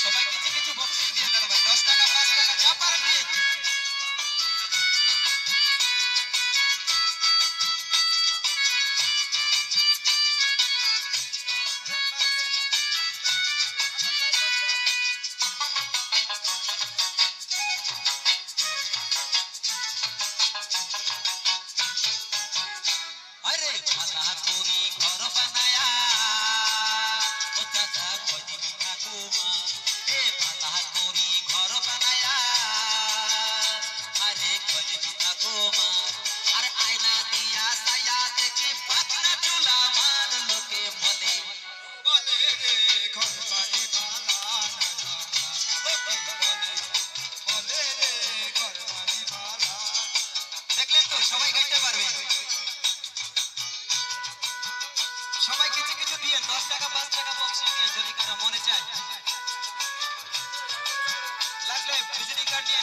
সবাইকে কদিন থাকুমা হে ভালা করি ঘর দিয়েন দশ টাকা, পাঁচ টাকা বক্সি নিয়ে যদি কারও মনে চায়। লাগলে ভিজিটিং কার্ড নিয়ে